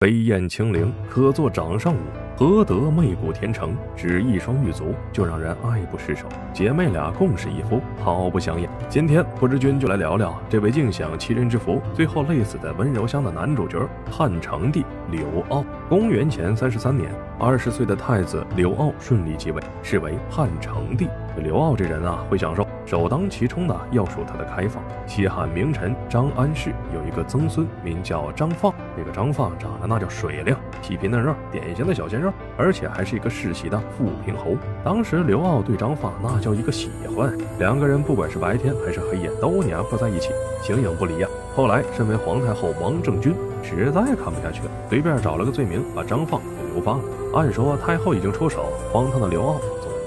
飞燕轻灵，可作掌上舞。何得媚骨天成？只一双玉足，就让人爱不释手。姐妹俩共侍一夫，好不相厌。今天不知君就来聊聊这位尽享奇人之福，最后累死在温柔乡的男主角汉成帝刘骜。公元前三十三年，二十岁的太子刘骜顺利继位，是为汉成帝。刘骜这人啊，会享受。首当其冲的要数他的开放。西汉名臣张安世有一个曾孙，名叫张放。那个张放长得那叫水灵，细皮嫩肉，典型的小鲜肉，而且还是一个世袭的富平侯。当时刘骜对张放那叫一个喜欢，两个人不管是白天还是黑夜都黏糊在一起，形影不离呀。后来身为皇太后王政君实在看不下去了，随便找了个罪名把张放给流放了。按说太后已经出手，荒唐的刘骜。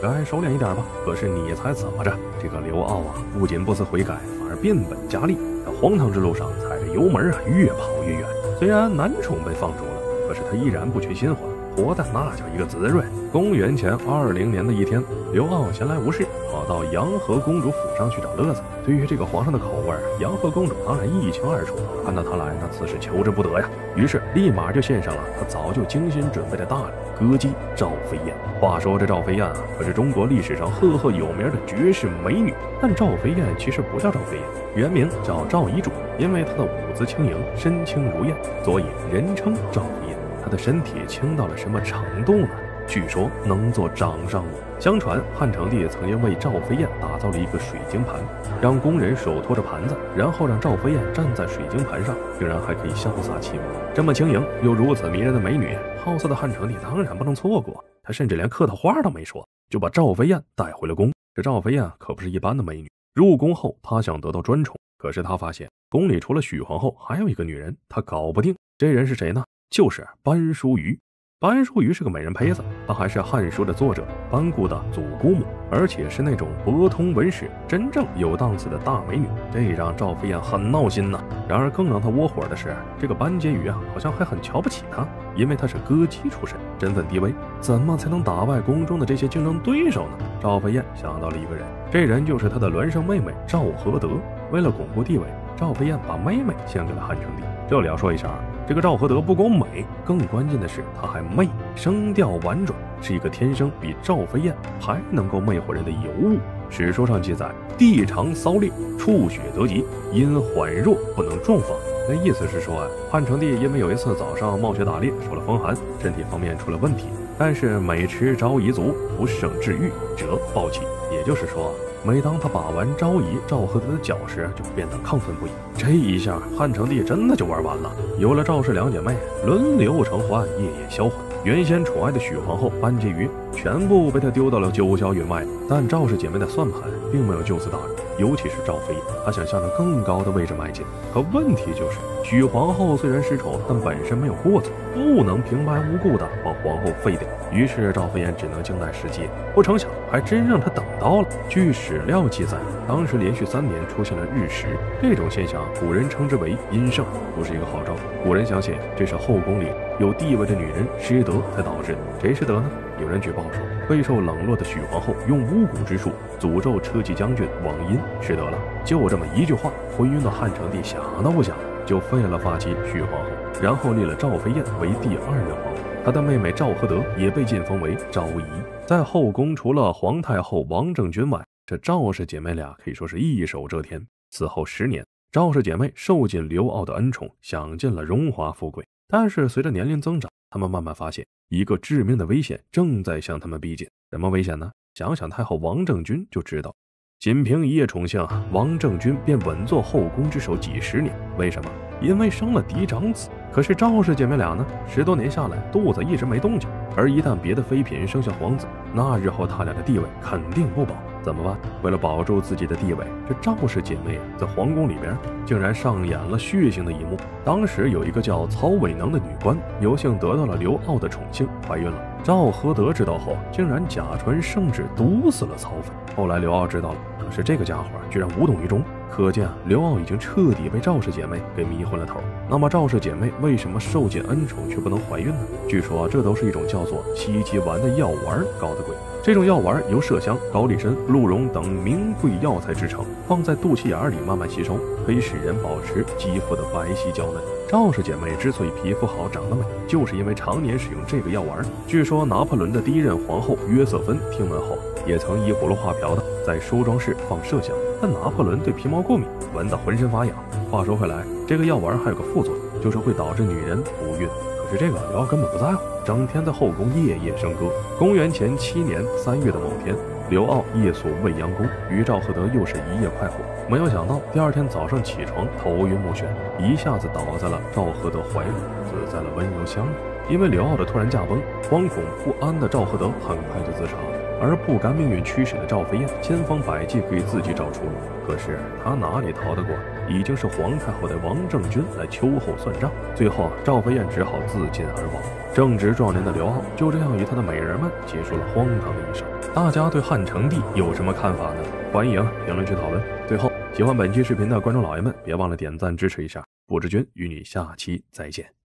该收敛一点吧。可是你猜怎么着？这个刘骜啊，不仅不思悔改，反而变本加厉，在荒唐之路上踩着油门啊，越跑越远。虽然男宠被放逐了，可是他依然不缺新欢，活的那叫一个滋润。公元前二零年的一天，刘骜闲来无事。跑到杨和公主府上去找乐子。对于这个皇上的口味，杨和公主当然一清二楚。看到他来，那自是求之不得呀。于是立马就献上了他早就精心准备的大礼——歌姬赵飞燕。话说这赵飞燕啊，可是中国历史上赫赫有名的绝世美女。但赵飞燕其实不叫赵飞燕，原名叫赵遗嘱。因为她的舞姿轻盈，身轻如燕，所以人称赵飞燕。她的身体轻到了什么程度呢？据说能做掌上舞。相传汉成帝曾经为赵飞燕打造了一个水晶盘，让工人手托着盘子，然后让赵飞燕站在水晶盘上，竟然还可以潇洒起舞。这么轻盈又如此迷人的美女，好色的汉成帝当然不能错过。他甚至连客套话都没说，就把赵飞燕带回了宫。这赵飞燕可不是一般的美女。入宫后，他想得到专宠，可是他发现宫里除了许皇后，还有一个女人，他搞不定。这人是谁呢？就是班淑瑜。班淑瑜是个美人胚子，她还是《汉书》的作者班固的祖姑母，而且是那种博通文史、真正有档次的大美女，这让赵飞燕很闹心呐。然而更让她窝火的是，这个班婕妤啊，好像还很瞧不起她，因为她是歌姬出身，身份低微，怎么才能打败宫中的这些竞争对手呢？赵飞燕想到了一个人，这人就是她的孪生妹妹赵合德。为了巩固地位，赵飞燕把妹妹献给了汉成帝。这里要说一下。这个赵合德不光美，更关键的是他还媚，声调婉转，是一个天生比赵飞燕还能够魅惑人的尤物。史书上记载，地常骚烈，触血得疾，因缓弱不能壮发。那意思是说啊，汉成帝因为有一次早上冒雪打猎，受了风寒，身体方面出了问题，但是每吃昭仪足，不胜治愈，辄暴起。也就是说。每当他把玩昭仪、赵合德的脚时，就变得亢奋不已。这一下，汉成帝真的就玩完了。有了赵氏两姐妹，轮流承欢，夜夜销魂。原先宠爱的许皇后、班婕妤，全部被他丢到了九霄云外。但赵氏姐妹的算盘并没有就此打住，尤其是赵飞燕，她想向着更高的位置迈进。可问题就是，许皇后虽然失宠，但本身没有过错，不能平白无故的把皇后废掉。于是赵飞燕只能静待时机。不成想，还真让她等到了。据史料记载，当时连续三年出现了日食，这种现象古人称之为阴盛，不是一个好兆头。古人相信这是后宫里有地位的女人失德才导致。谁失德呢？有人举报说，备受冷落的许皇后用巫蛊之术诅咒车骑将军王殷失德了。就这么一句话，昏晕的汉成帝想都不想就废了发妻许皇后，然后立了赵飞燕为第二任皇后。他的妹妹赵合德也被晋封为昭仪。在后宫，除了皇太后王政君外，这赵氏姐妹俩可以说是一手遮天。此后十年，赵氏姐妹受尽刘骜的恩宠，享尽了荣华富贵。但是随着年龄增长，她们慢慢发现一个致命的危险正在向她们逼近。什么危险呢？想想太后王政君就知道。仅凭一夜宠幸，王政君便稳坐后宫之首几十年。为什么？因为生了嫡长子。可是赵氏姐妹俩呢？十多年下来，肚子一直没动静。而一旦别的妃嫔生下皇子，那日后他俩的地位肯定不保。怎么办？为了保住自己的地位，这赵氏姐妹，在皇宫里边竟然上演了血腥的一幕。当时有一个叫曹伟能的女官，有幸得到了刘骜的宠幸，怀孕了。赵合德知道后，竟然假传圣旨毒死了曹妃。后来刘骜知道了，可是这个家伙居然无动于衷，可见啊，刘骜已经彻底被赵氏姐妹给迷昏了头。那么赵氏姐妹为什么受尽恩宠却不能怀孕呢？据说这都是一种叫做七七丸的药丸搞的鬼。这种药丸由麝香、高丽参、鹿茸等名贵药材制成，放在肚脐眼里慢慢吸收，可以使人保持肌肤的白皙娇嫩。赵氏姐妹之所以皮肤好、长得美，就是因为常年使用这个药丸。据说拿破仑的第一任皇后约瑟芬听闻后，也曾依葫芦画瓢的在梳妆室放麝香，但拿破仑对皮毛过敏，闻得浑身发痒。话说回来，这个药丸还有个副作用，就是会导致女人不孕。是这个刘傲根本不在乎。整天在后宫夜夜笙歌。公元前七年三月的某天，刘傲夜宿未央宫，与赵合德又是一夜快活。没有想到，第二天早上起床头晕目眩，一下子倒在了赵合德怀里，死在了温柔乡里。因为刘傲的突然驾崩，惶恐不安的赵合德很快就自杀了。而不甘命运驱使的赵飞燕，千方百计给自己找出路，可是她哪里逃得过？已经是皇太后的王政君来秋后算账。最后，赵飞燕只好自尽而亡。正值壮年的刘骜就这样与他的美人们结束了荒唐的一生。大家对汉成帝有什么看法呢？欢迎评论区讨论。最后，喜欢本期视频的观众老爷们，别忘了点赞支持一下。不知君与你下期再见。